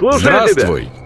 Слушаю Здравствуй. тебя.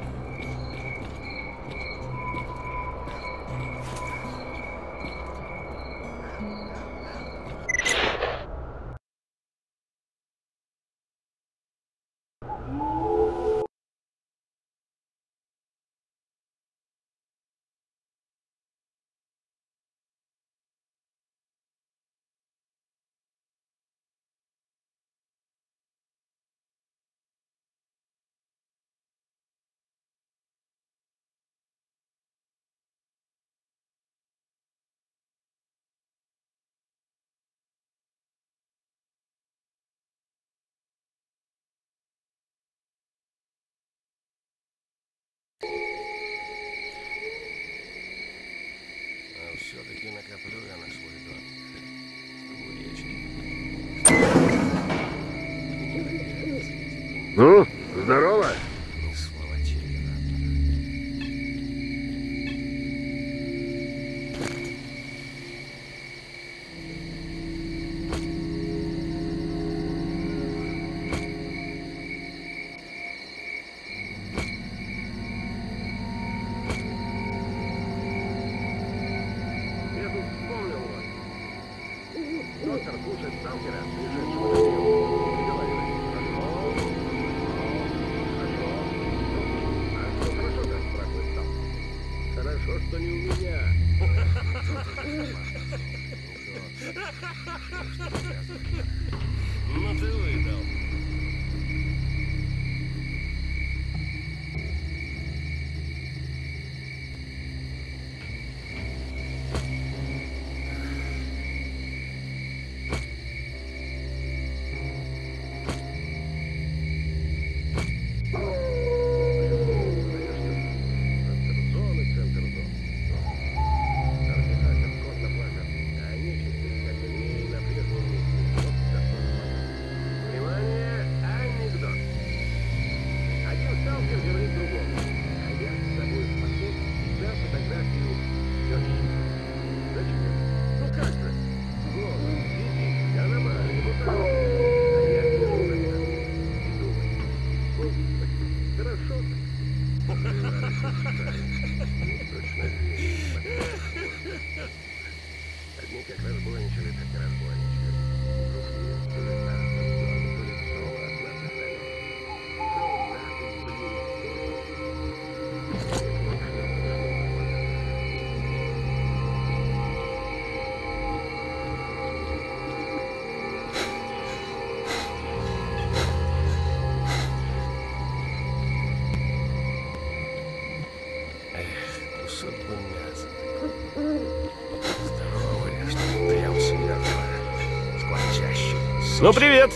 Ну, привет!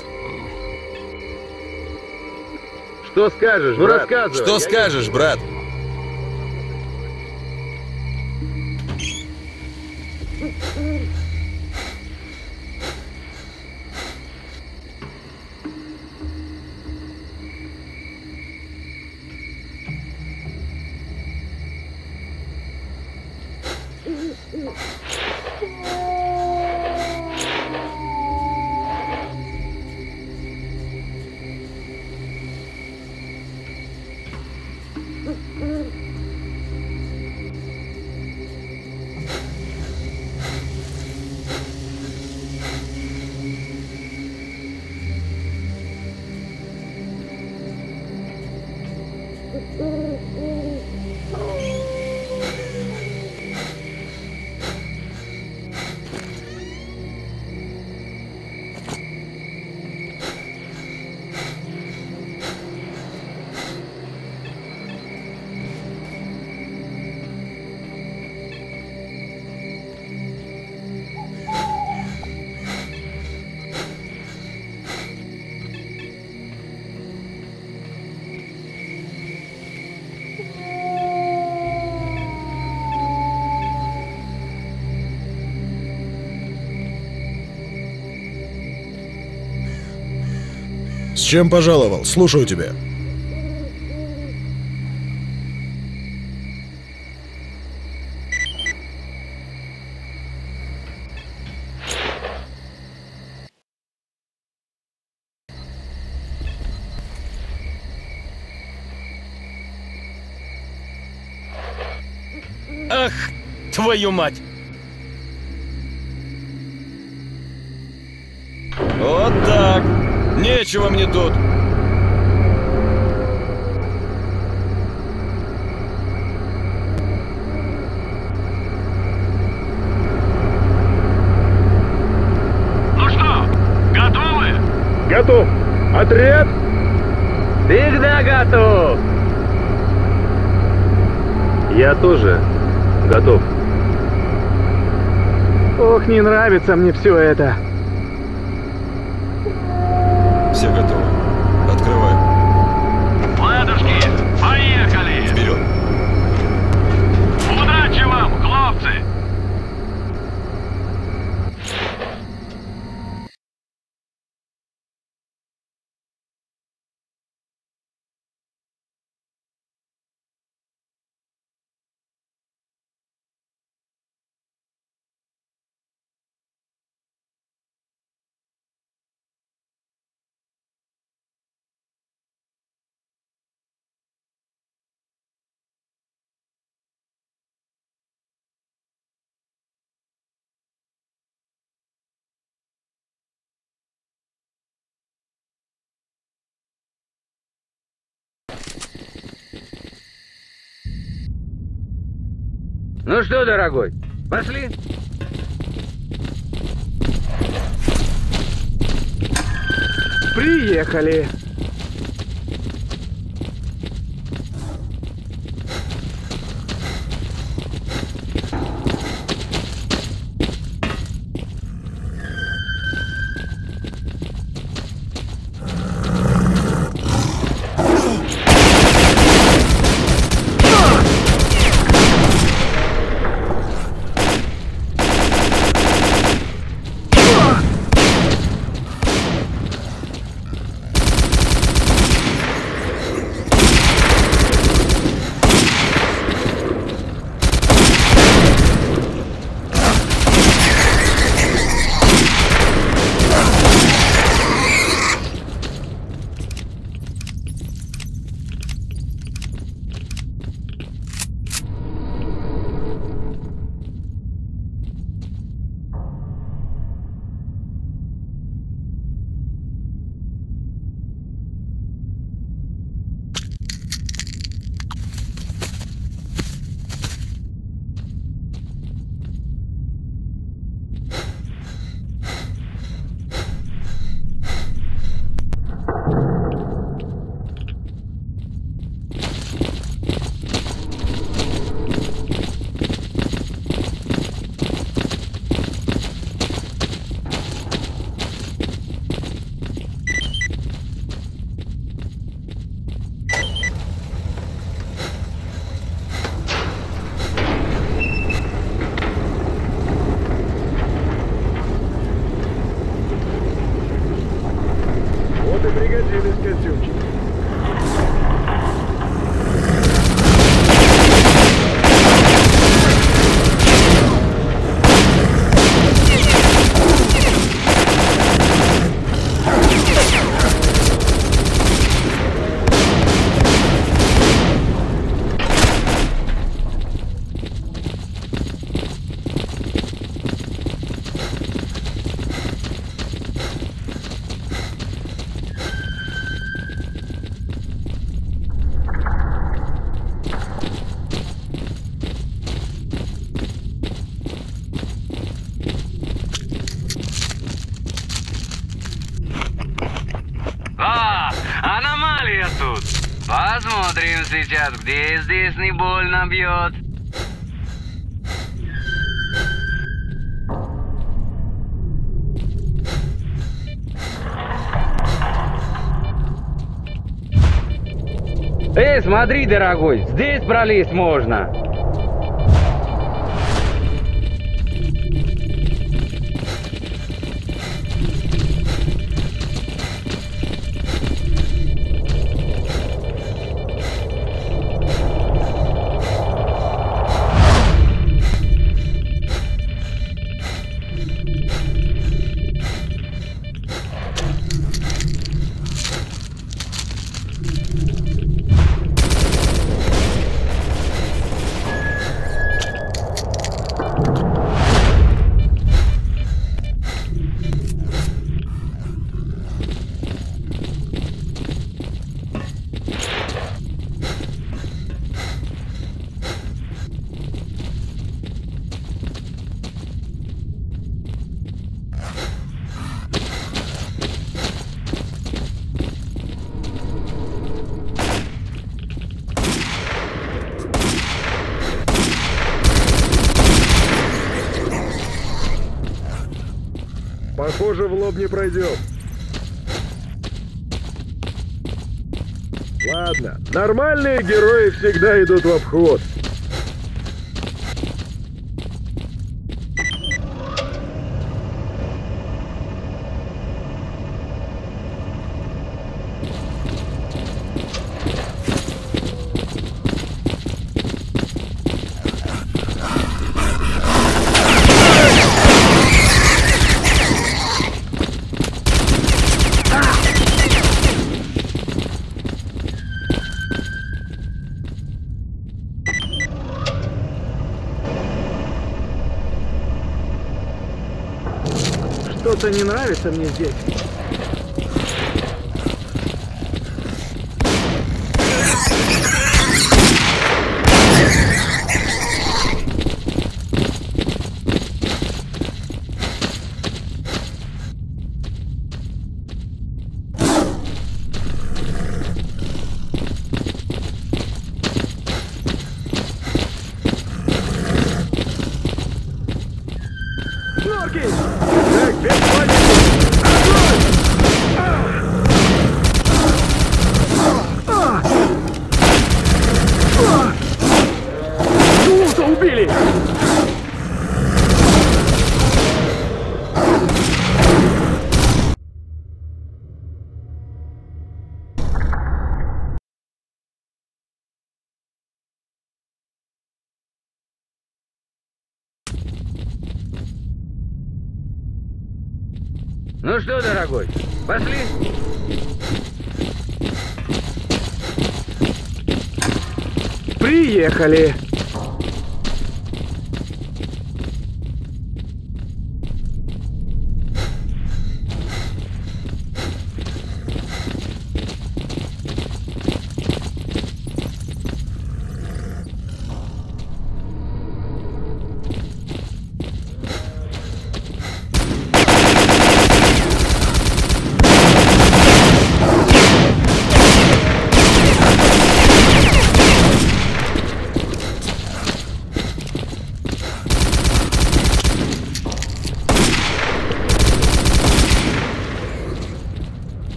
Что скажешь, ну, брат? рассказывай. Что скажешь, брат? Чем пожаловал? Слушаю тебя. Ах, твою мать! Нечего мне тут. Ну что, готовы? Готов. Отряд. Всегда готов. Я тоже готов. Ох, не нравится мне все это. Все готовы. Ну что, дорогой, пошли? Приехали. Не больно бьет. Эй, смотри, дорогой, здесь пролезть можно. Не пройдем. Ладно, нормальные герои всегда идут в обход. Что-то не нравится мне здесь. Приехали!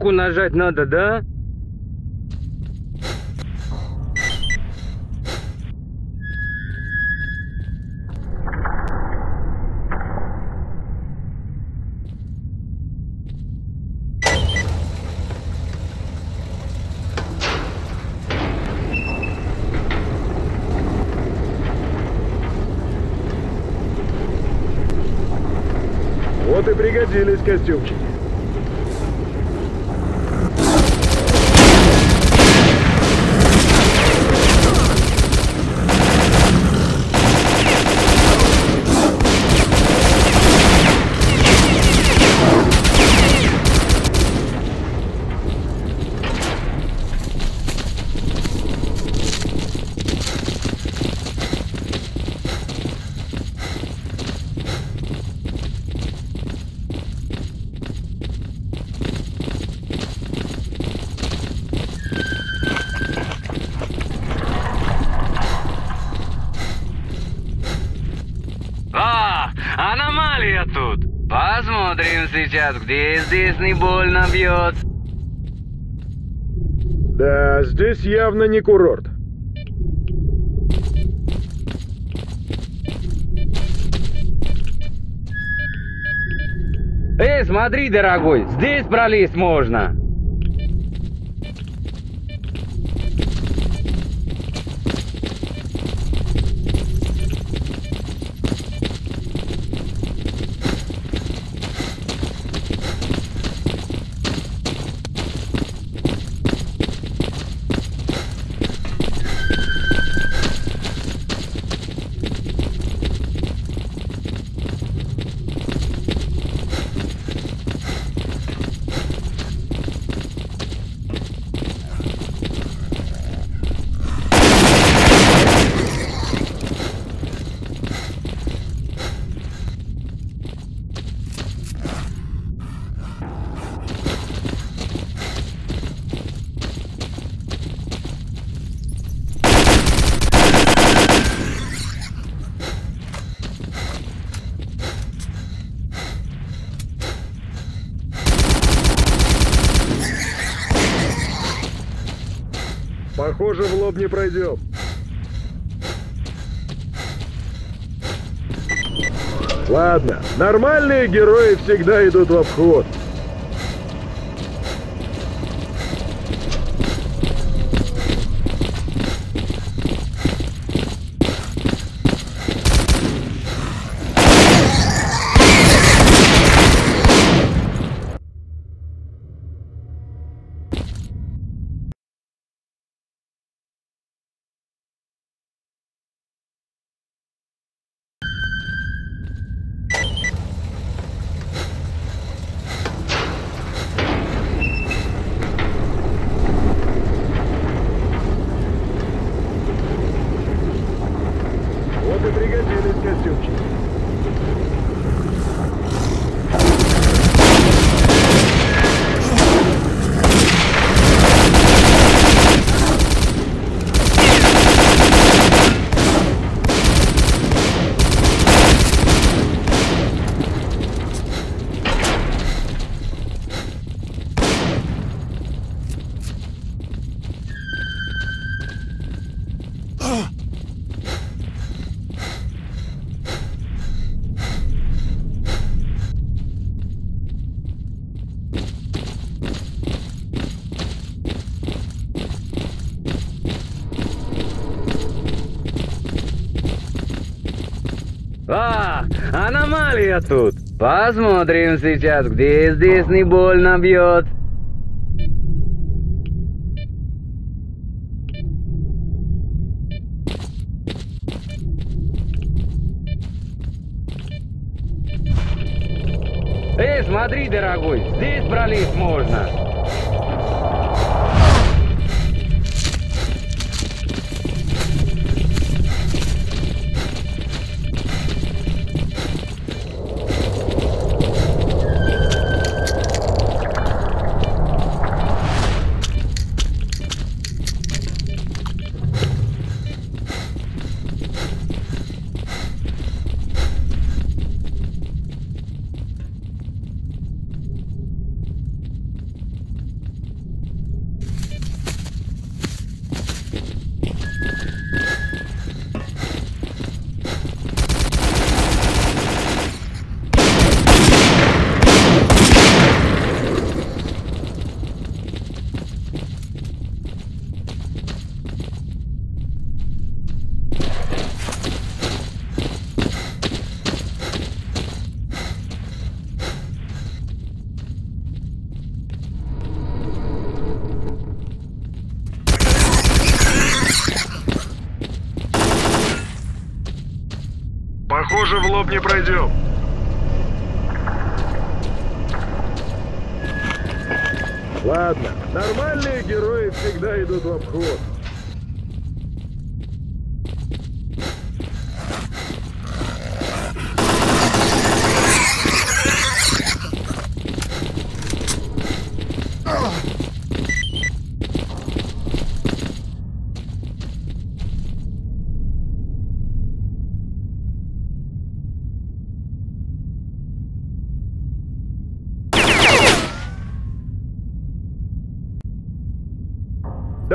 Кнопку нажать надо, да? Вот и пригодились костюмчики. А, аномалия тут. Сейчас, где здесь не больно бьет. Да, здесь явно не курорт. Эй, смотри, дорогой, здесь пролезть можно. Нормальные герои всегда идут в обход. Вот и пригодились костюмчики. А, аномалия тут. Посмотрим сейчас, где здесь не больно бьет.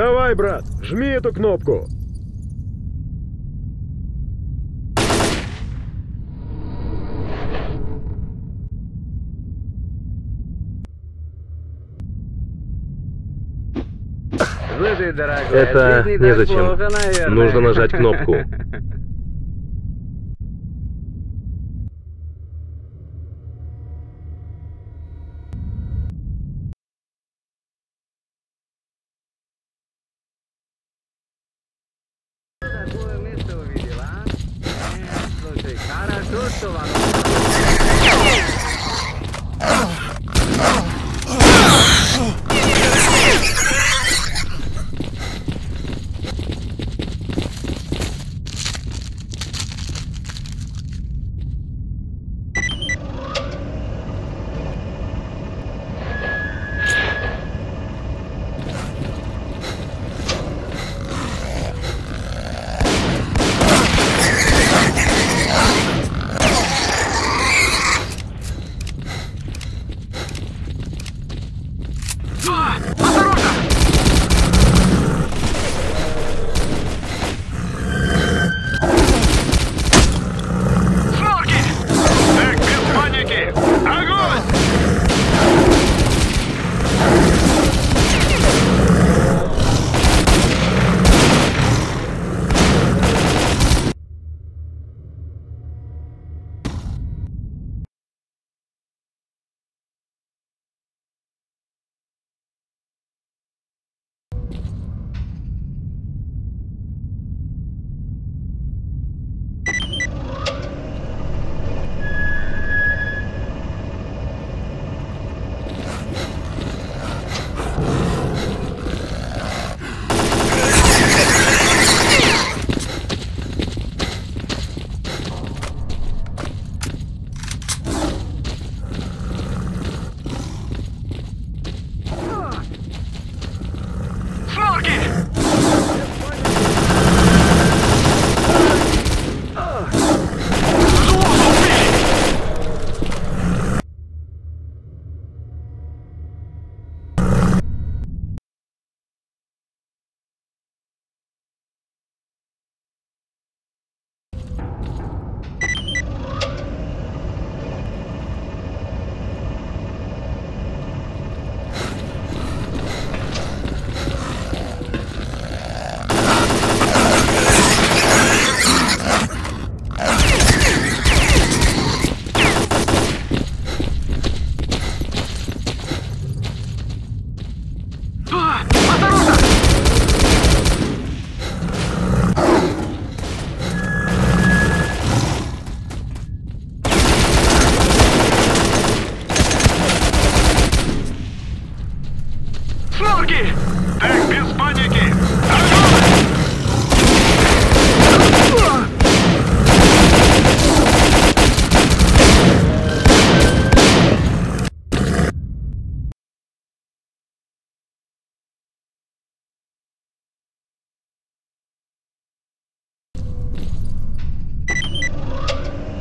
Давай, брат, жми эту кнопку. Это незачем. Нужно нажать кнопку.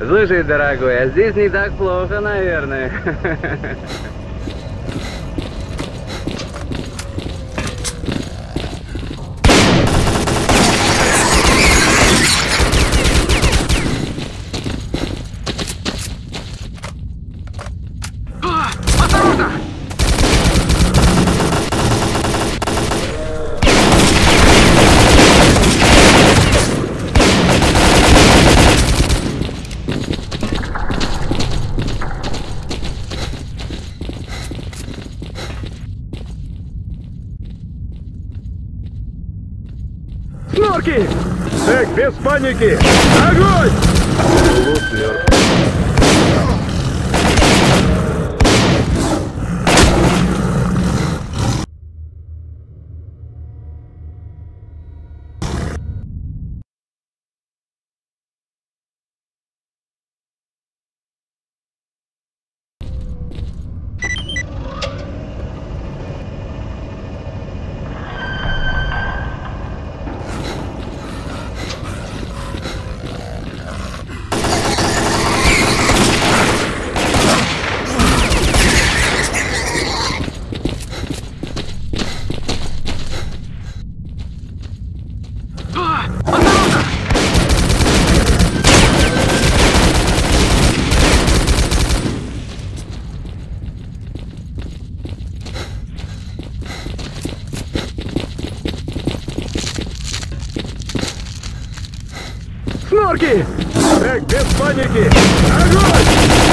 Слушай, дорогой, а здесь не так плохо, наверное. Снорки! Так, без паники! Огонь! Снорки! Так, без паники! Огонь!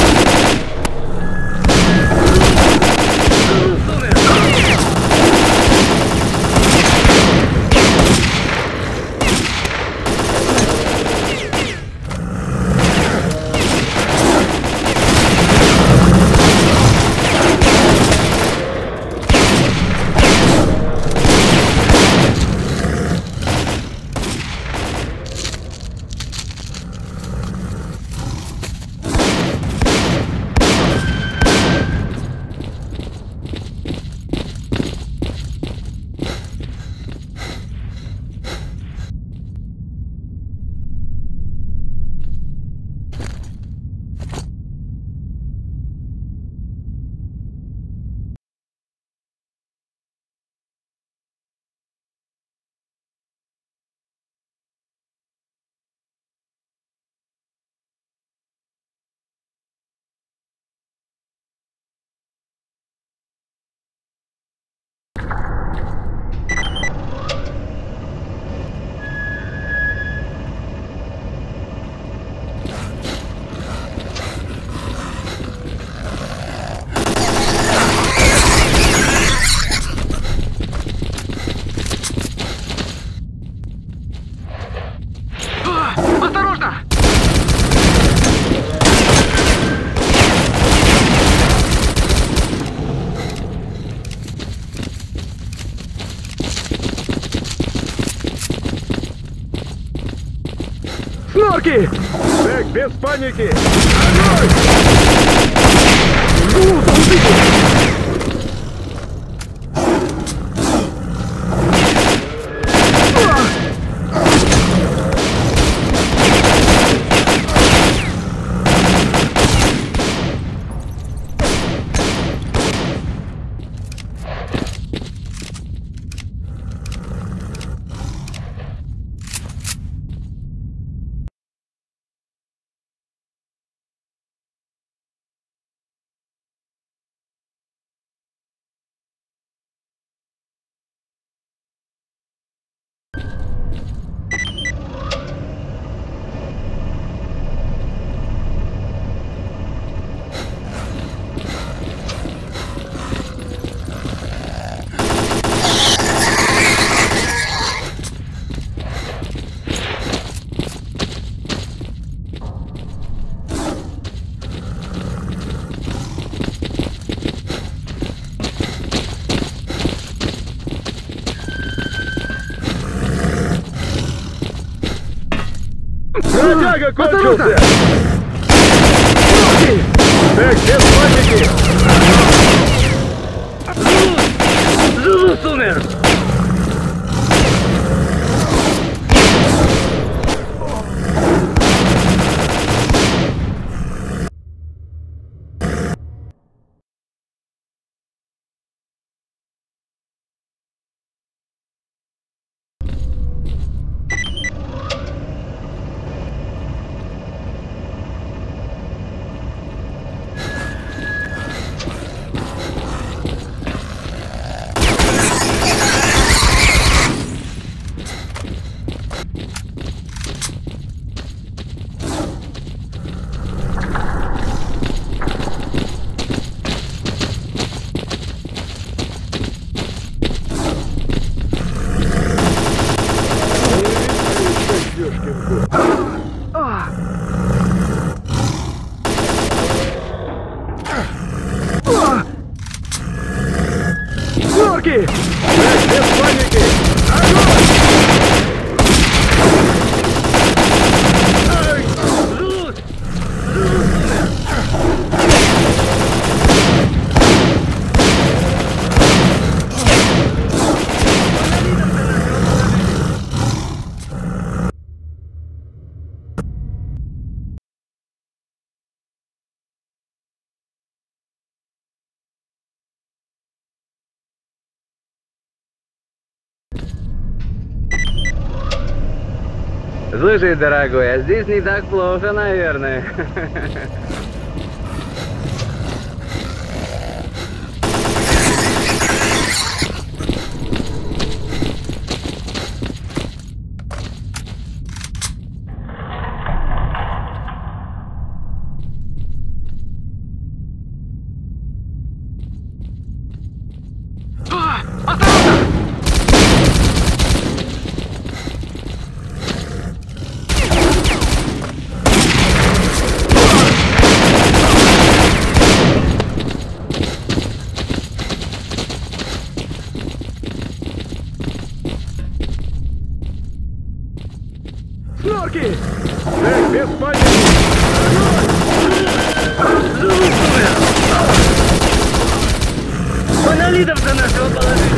Снорки! Так, без паники! Огонь! Ну, заубите! Бродяга кончился! Так, без паники! Слушай, дорогой, а здесь не так плохо, наверное. Снорки! Так, без паники! Монолитов-то нашего положили.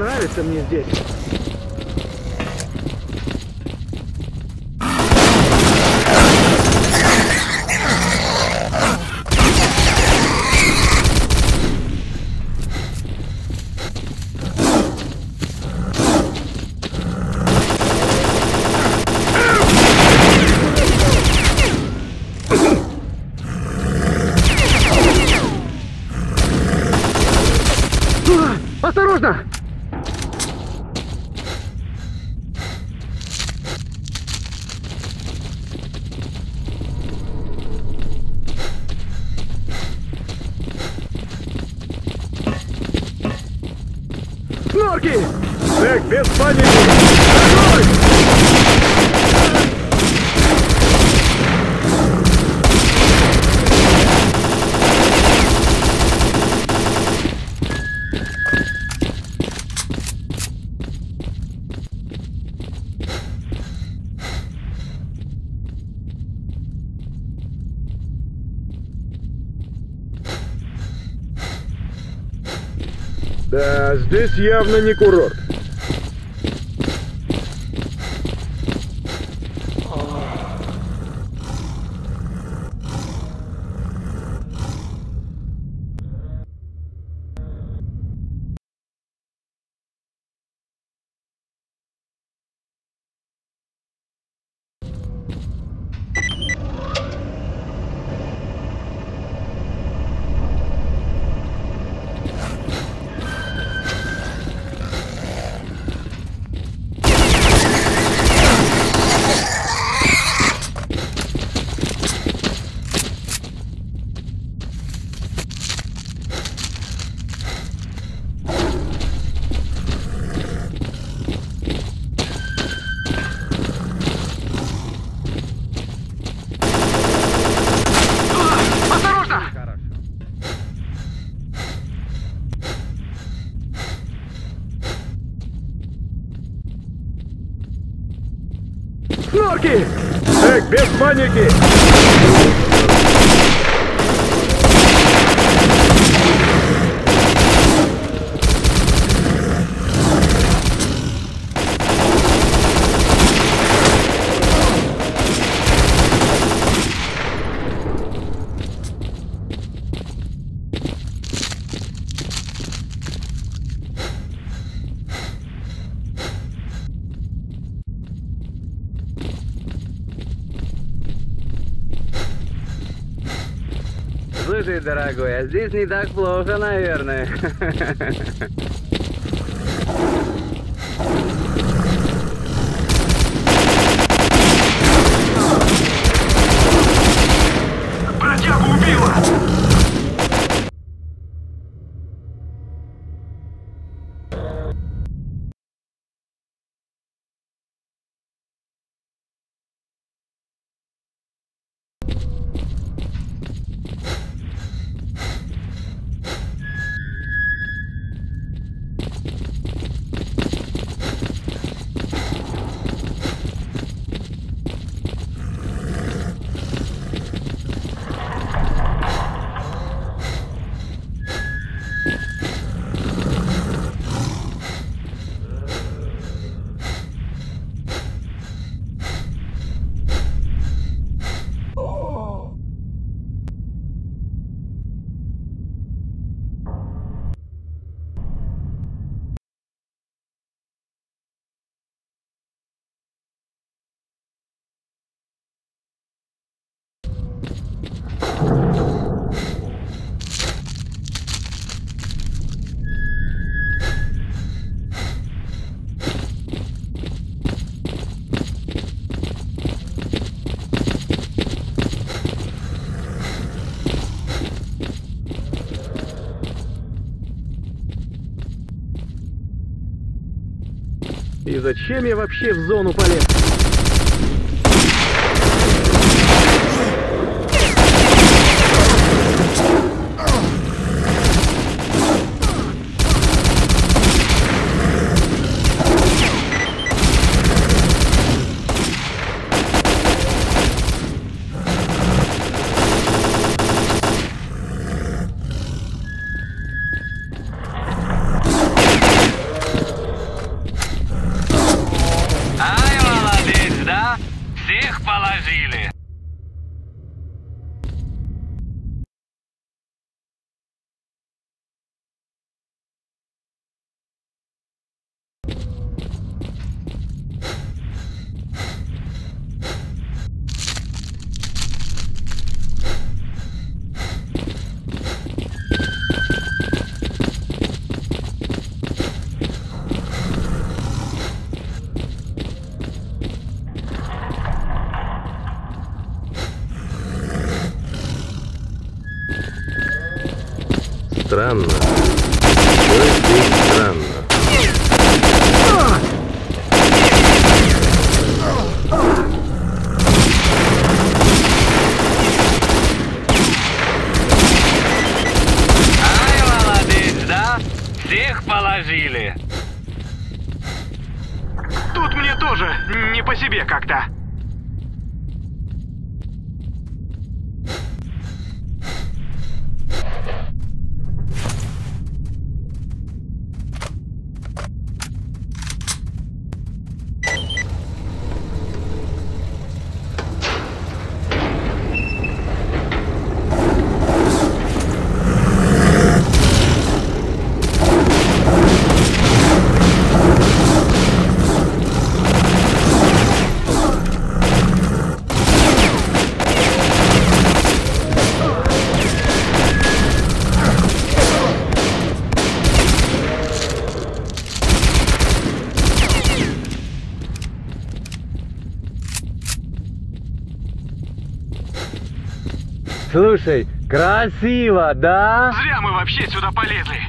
Нравится мне здесь. Осторожно! Снорки! Так, без паники! Огонь! Да, здесь явно не курорт. Снорки! Так, без паники! Дорогой, а здесь не так плохо, наверное. зачем я вообще в зону полез? Странно. Все здесь странно. Ай, молодец, да? Всех положили. Тут мне тоже не по себе как-то. Слушай, красиво, да? Зря мы вообще сюда полезли.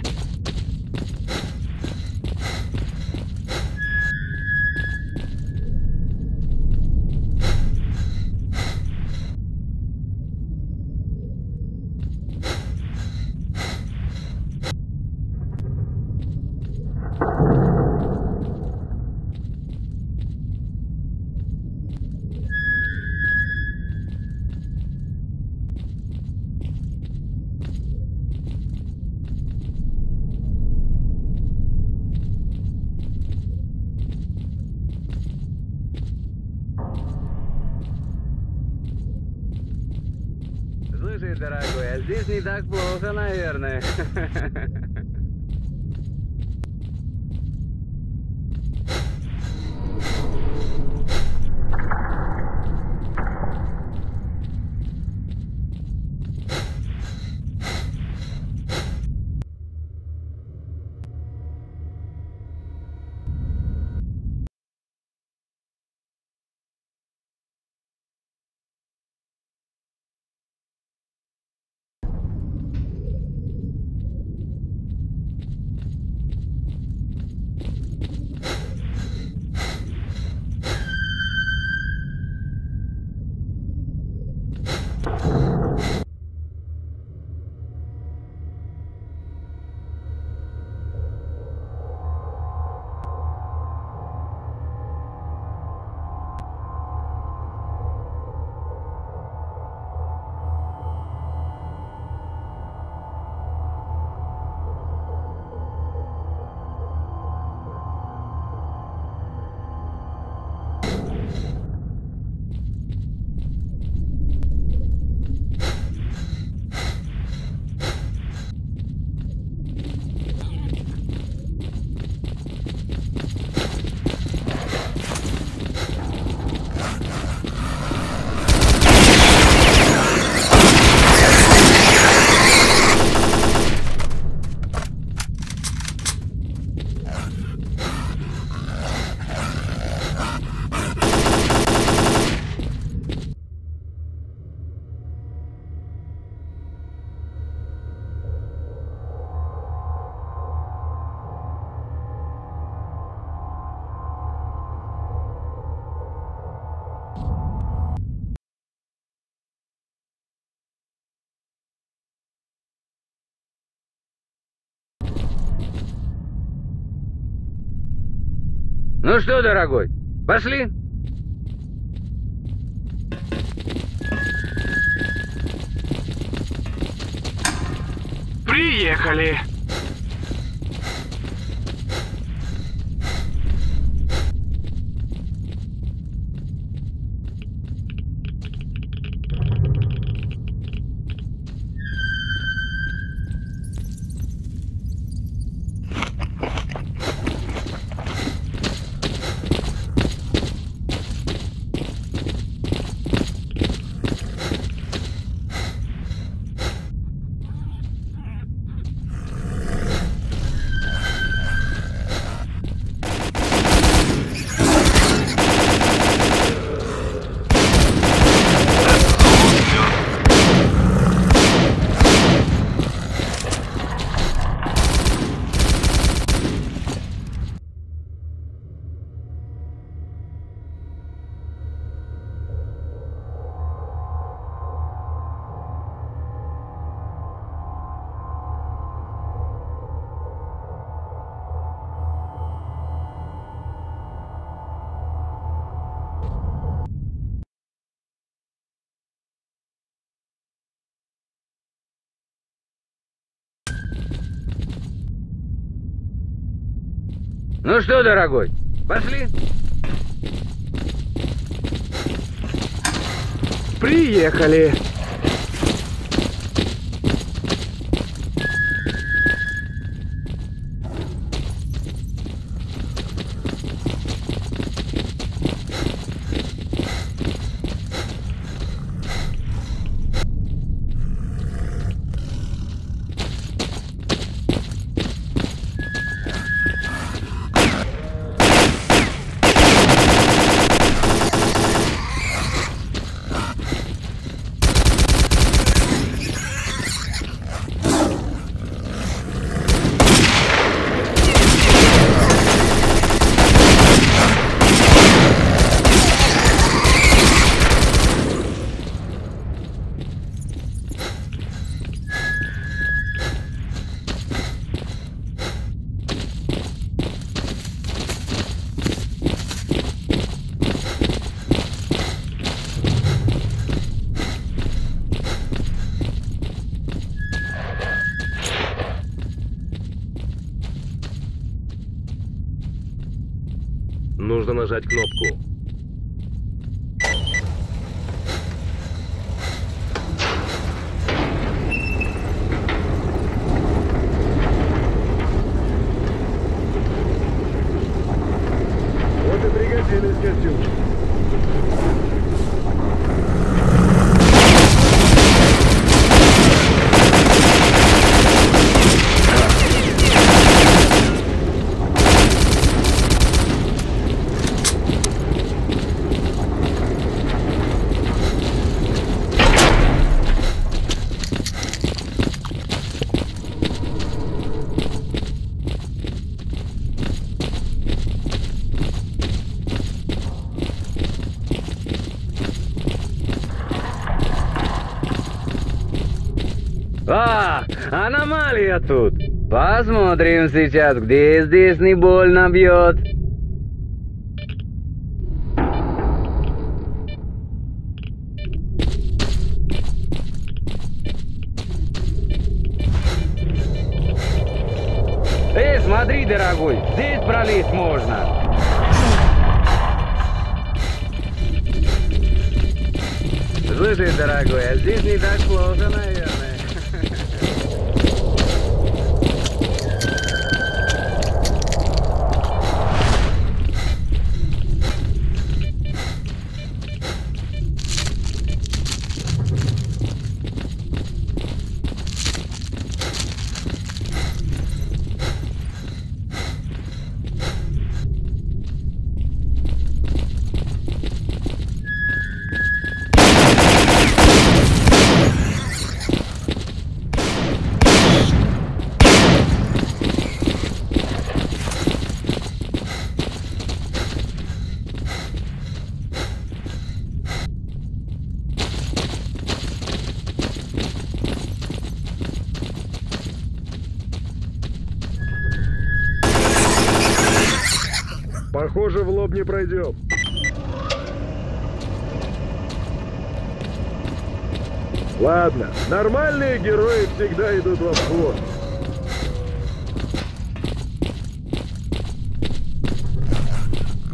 Дорогой, а здесь не так плохо, наверное. Ну что, дорогой, пошли? Приехали. Ну что, дорогой, пошли? Приехали. Тут. Посмотрим сейчас, где здесь не больно бьет. Пройдем. Ладно, нормальные герои всегда идут в обход.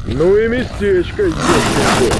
Ну и местечко есть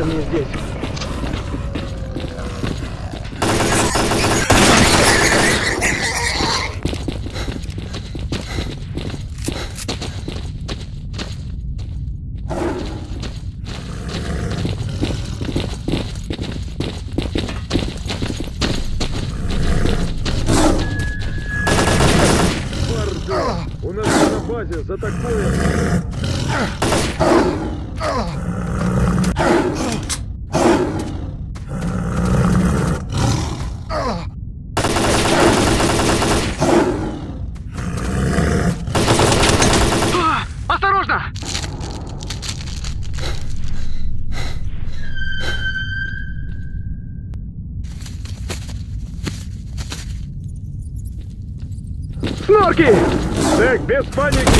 не нравится мне здесь. Пардон, у нас на базе за такое... А, осторожно! Снорки! Так, без паники!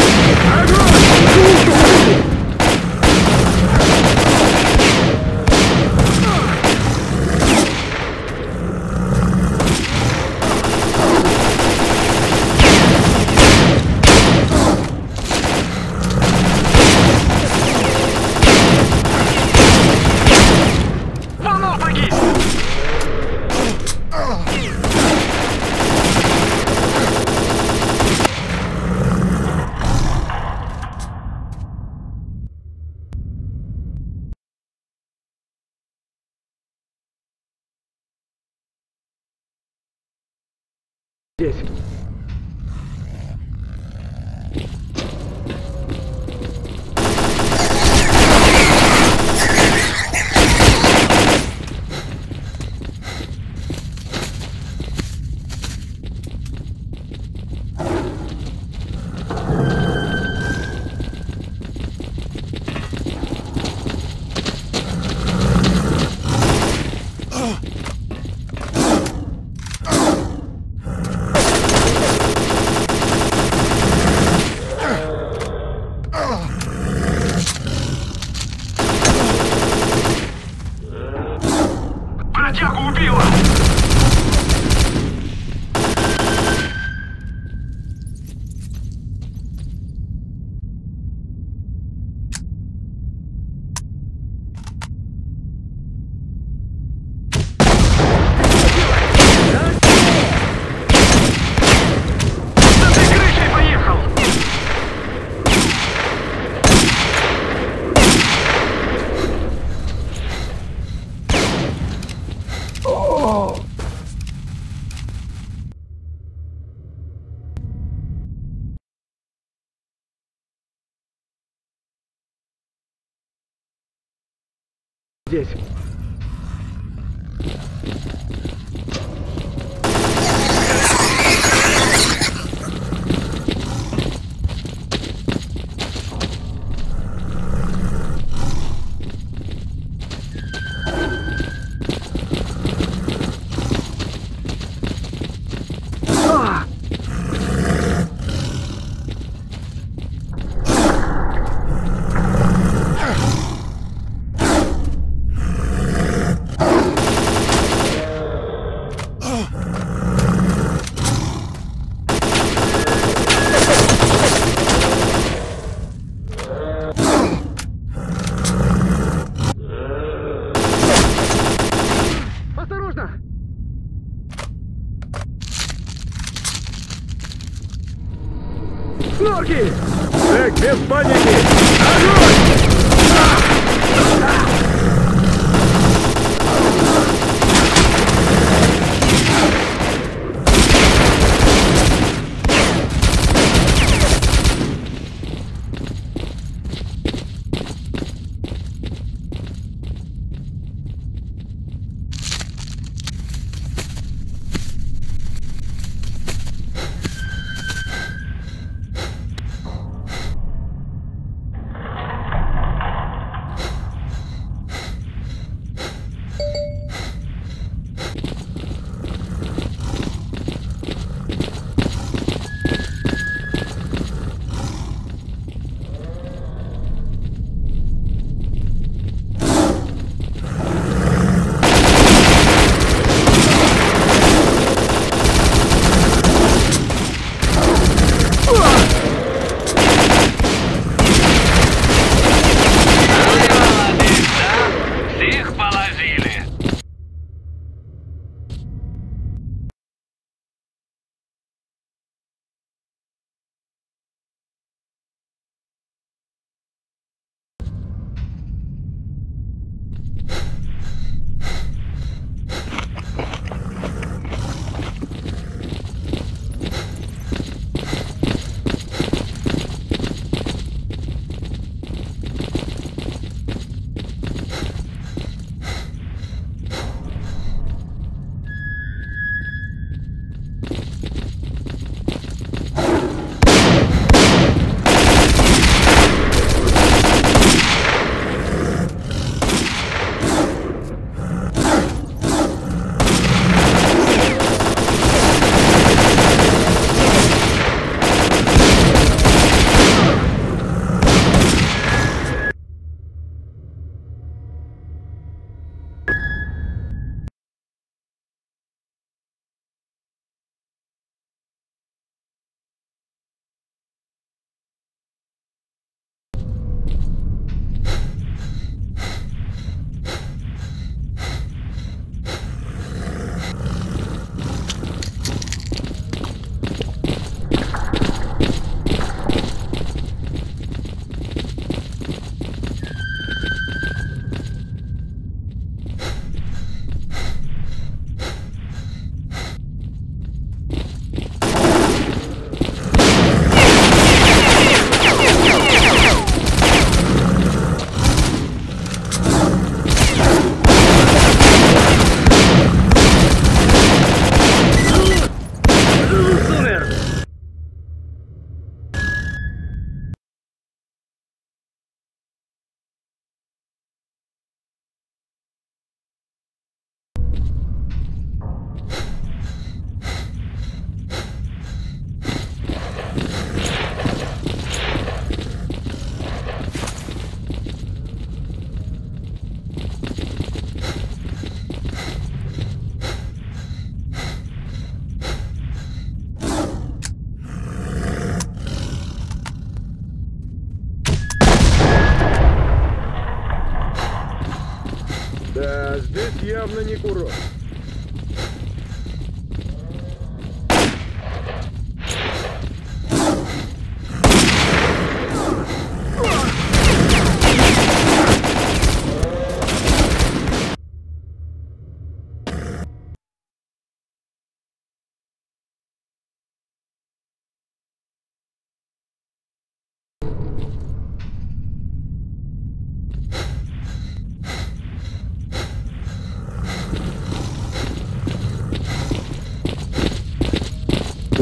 Здесь. Здесь.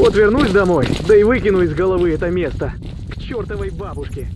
Вот вернусь домой, да и выкину из головы это место. К чертовой бабушке.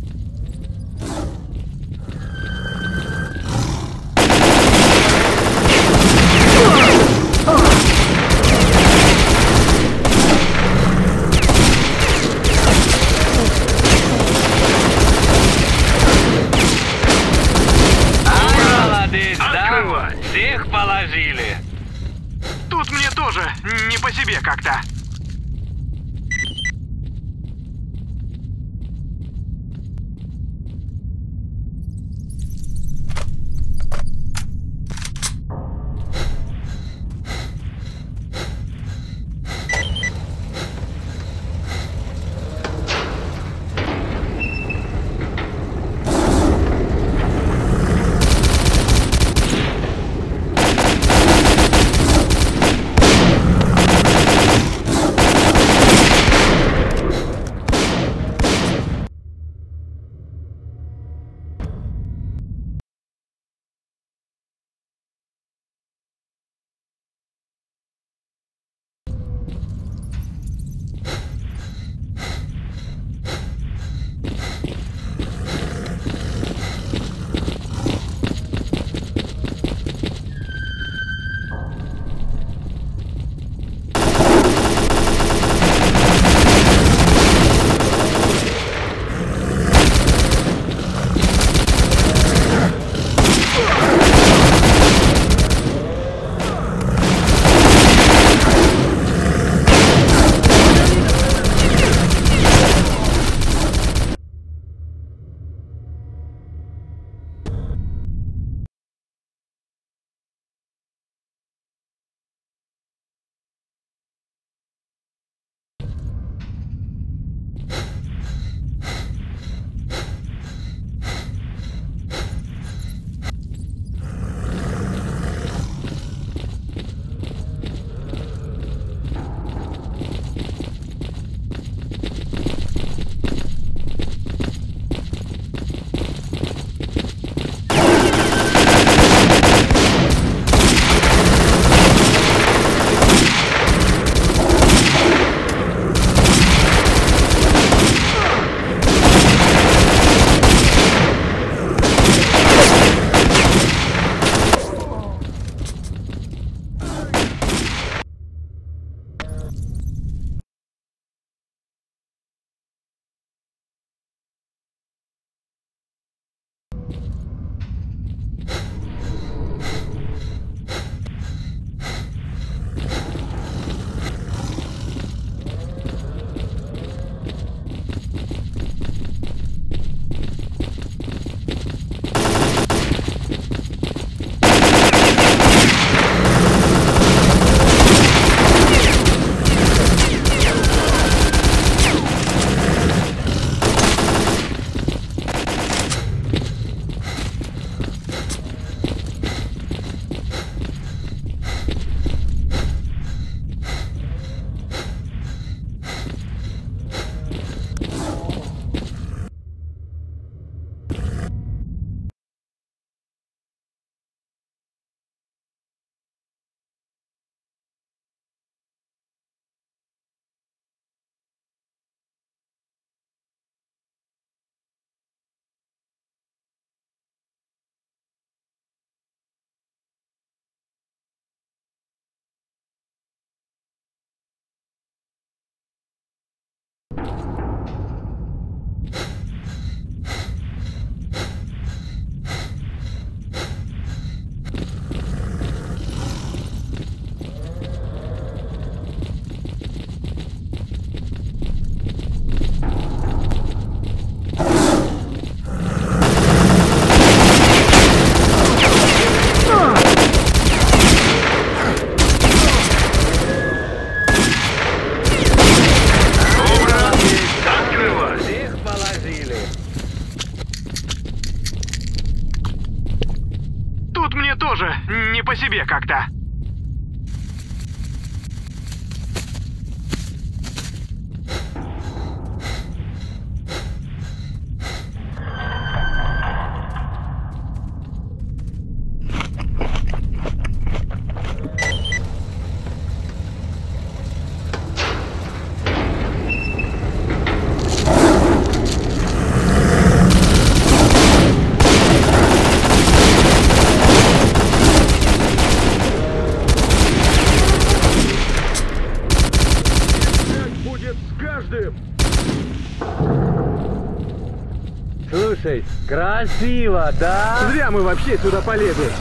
Красиво, да? Зря мы вообще сюда полезли.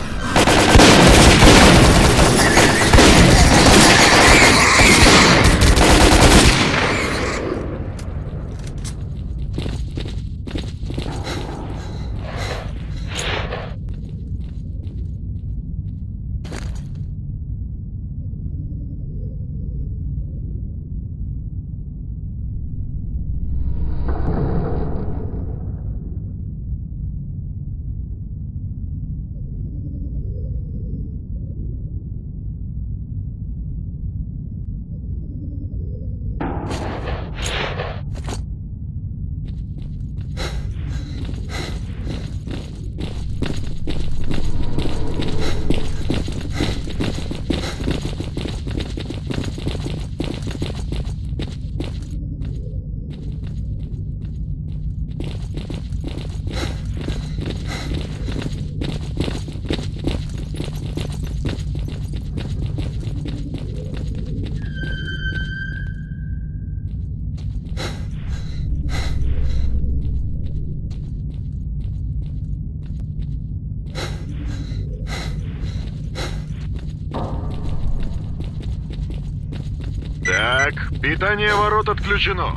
Питание ворот отключено.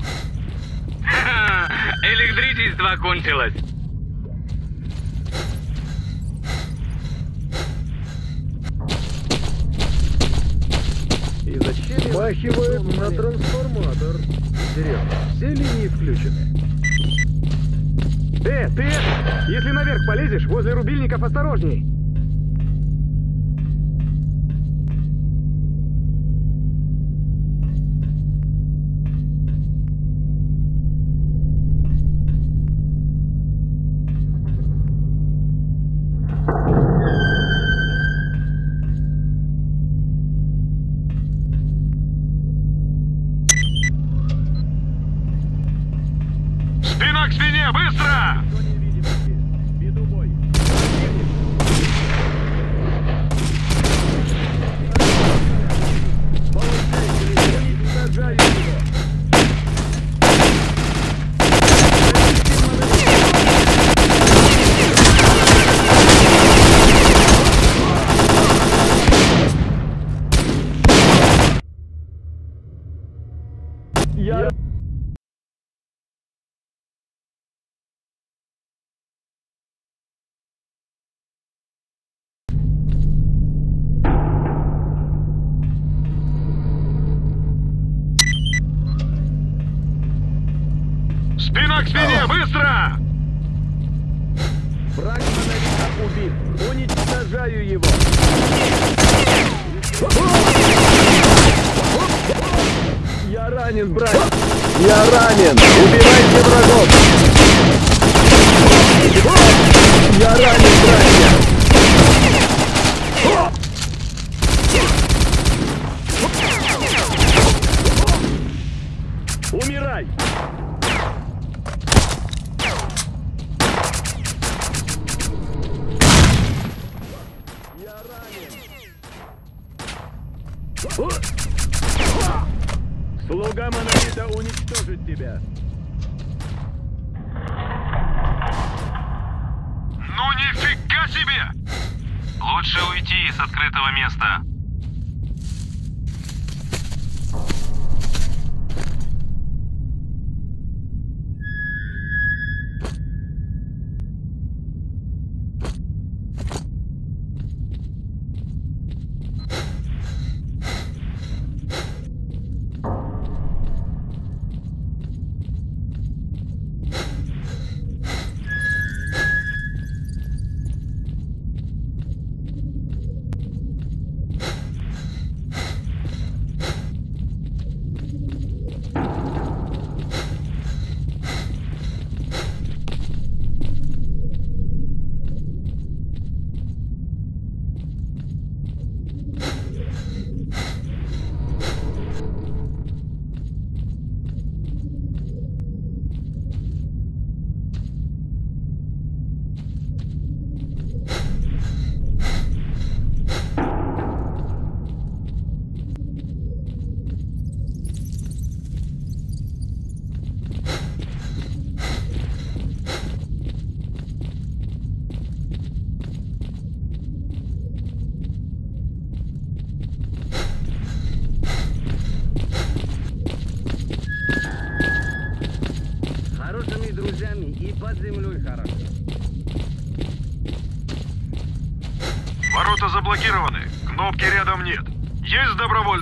Электричество кончилось. И зачем Махивает на трансформатор. Серьезно, все линии включены. Э, ты! Если наверх полезешь, возле рубильников осторожней.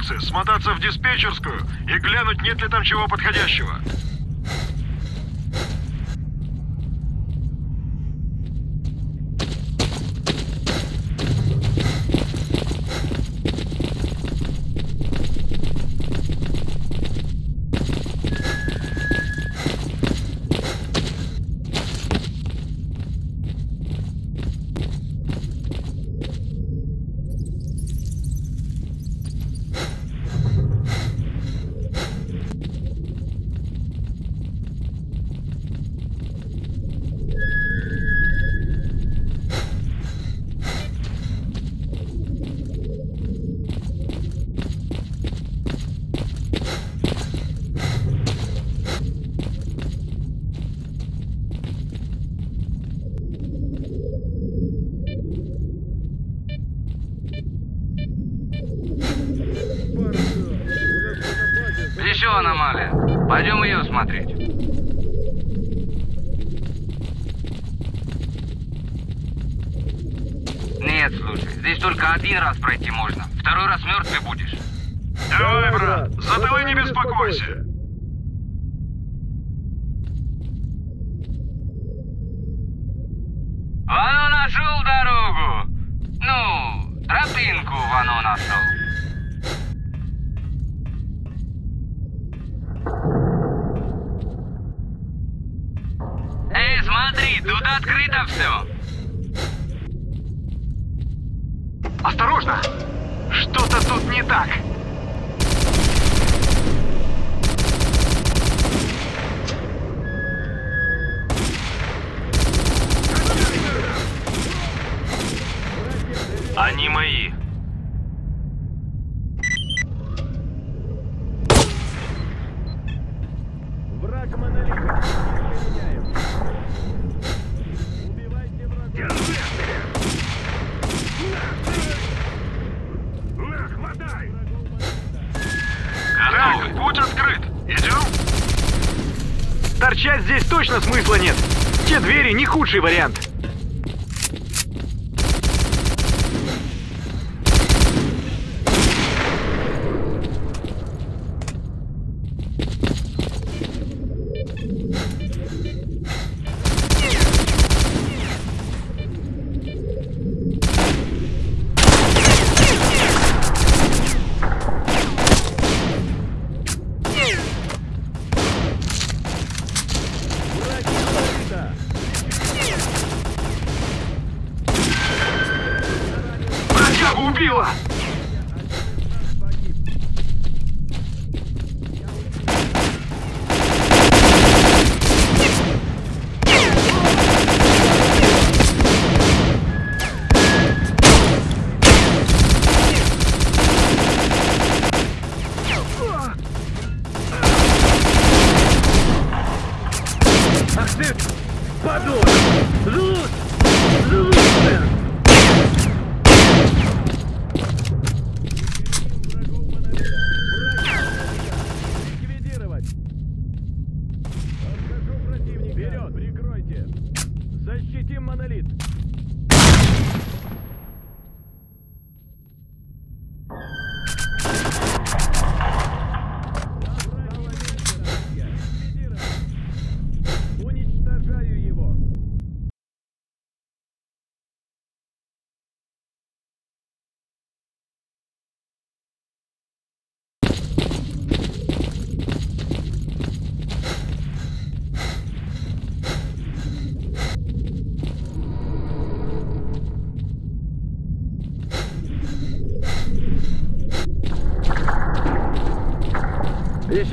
станции, смотаться в диспетчерскую и глянуть, нет ли там чего подходящего. Готов. Путь открыт. Идем. Торчать здесь точно смысла нет. Те двери не худший вариант.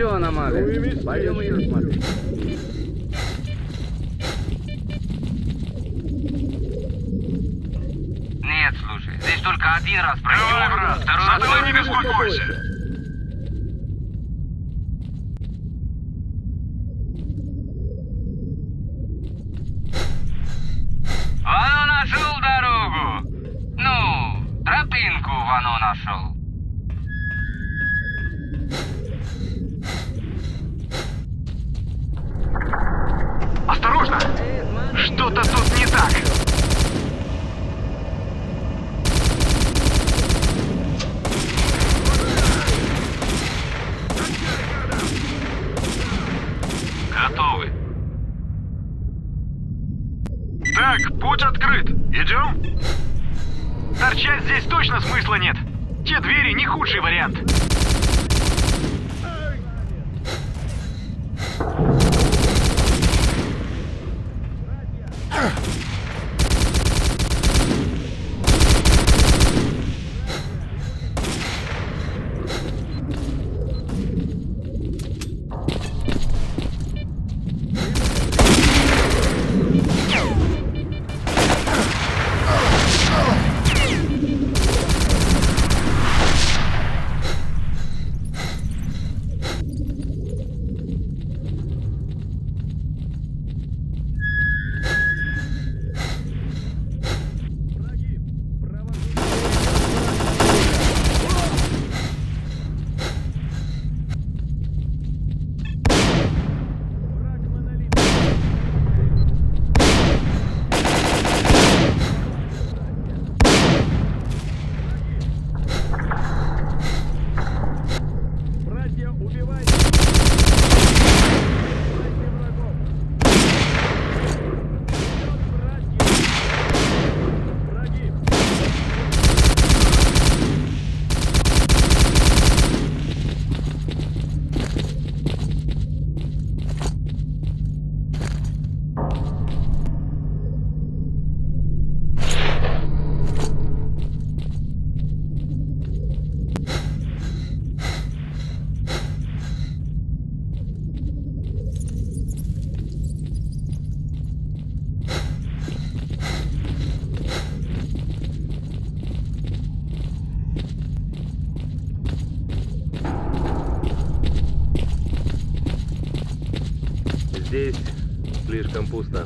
Все, аномалия. Пойдем ее смотреть. Нет, слушай, здесь только один раз пройдем. Второй раз. Не беспокойся. Слишком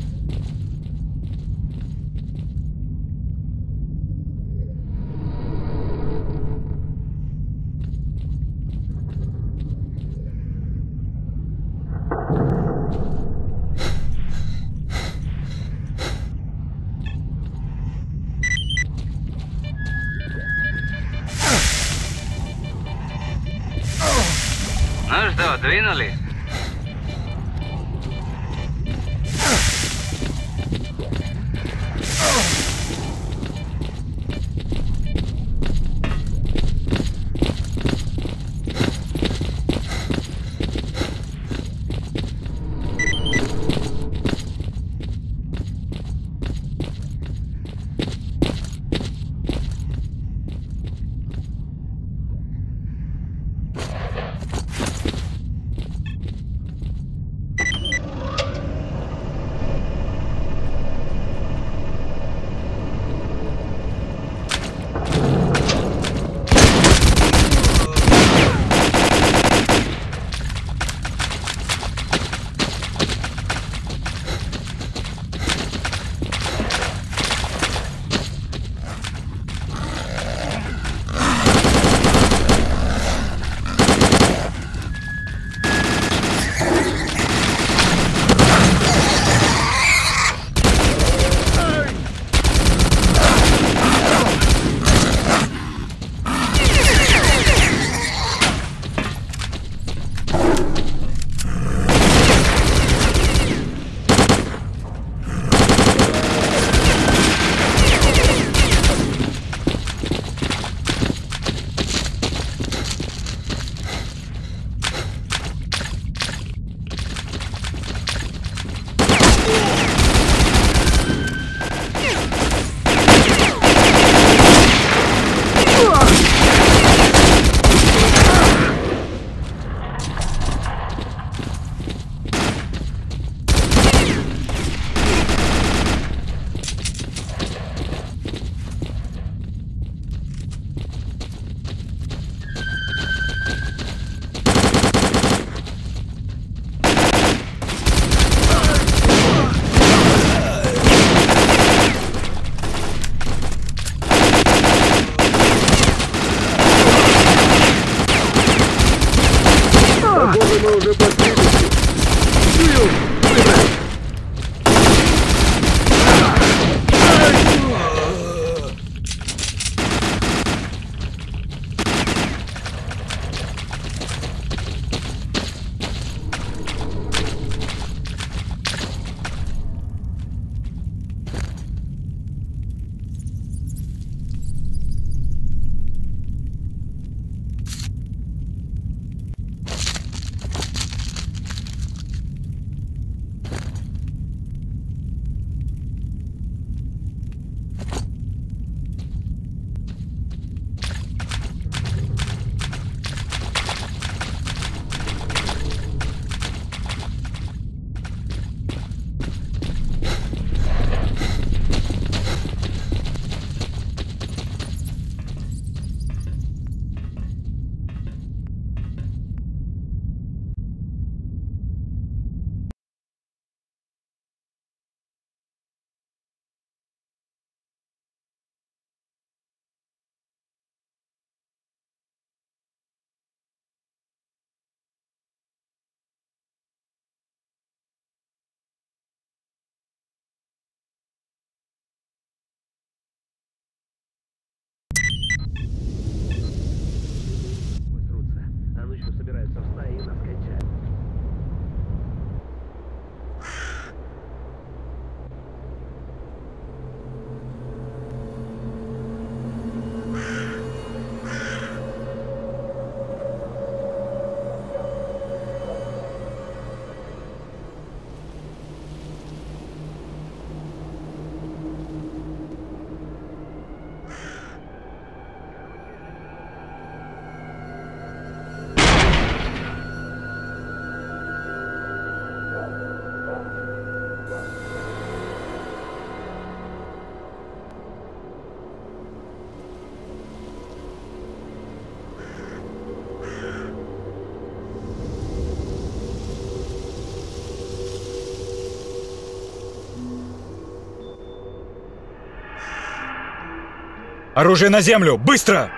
Оружие на землю! Быстро!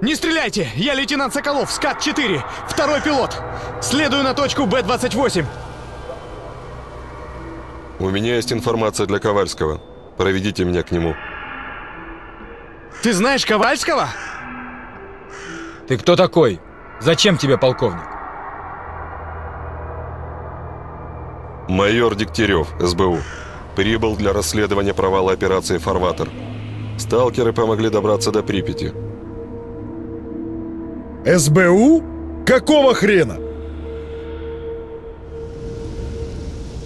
Не стреляйте! Я лейтенант Соколов, СКАТ-4, второй пилот. Следую на точку Б-28. У меня есть информация для Ковальского. Проведите меня к нему. Ты знаешь Ковальского? Ты кто такой? Зачем тебе полковник? Майор Дегтярев, СБУ. Прибыл для расследования провала операции «Фарватер». Сталкеры помогли добраться до Припяти. СБУ? Какого хрена?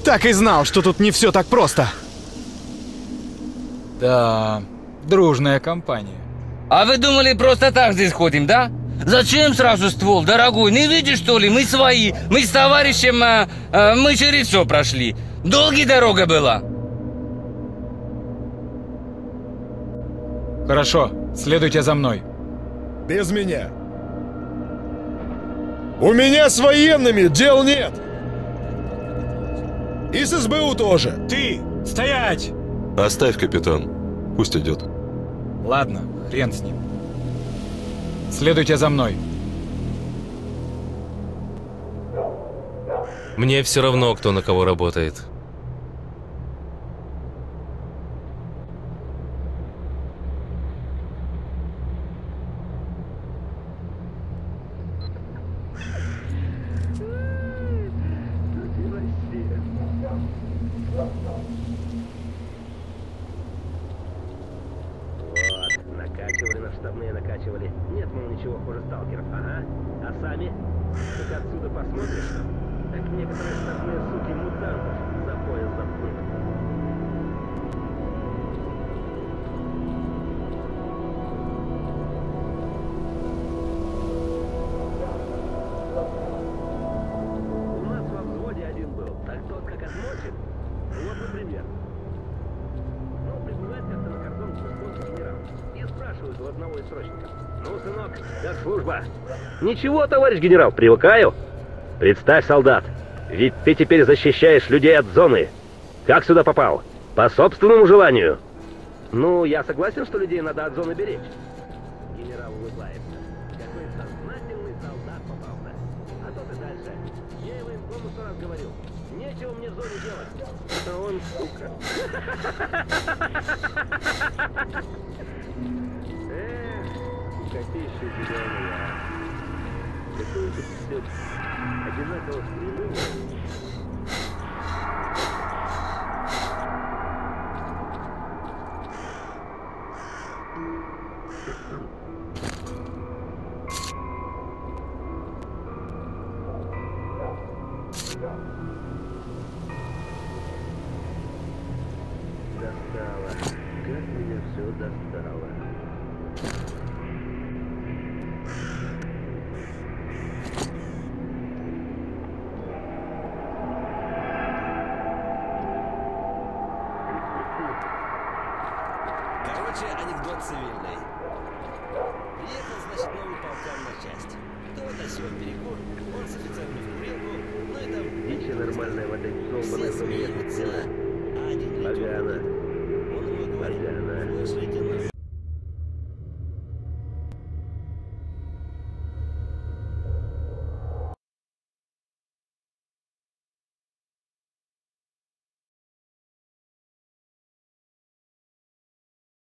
Так и знал, что тут не все так просто. Да, дружная компания. А вы думали, просто так здесь ходим, да? Зачем сразу ствол, дорогой? Не видишь, что ли? Мы свои. Мы с товарищем, а, а, мы через все прошли. Долгая дорога была. Хорошо, следуйте за мной. Без меня. У меня с военными дел нет. И с СБУ тоже. Ты! Стоять! Оставь, капитан. Пусть идет. Ладно, хрен с ним. Следуйте за мной. Мне все равно, кто на кого работает. Ничего, товарищ генерал, привыкаю. Представь, солдат, ведь ты теперь защищаешь людей от зоны. Как сюда попал? По собственному желанию. Ну, я согласен, что людей надо от зоны беречь. Генерал улыбается. А он, сука. Эх, котище зеленое. Какое тут все одинаково стремление. Достало.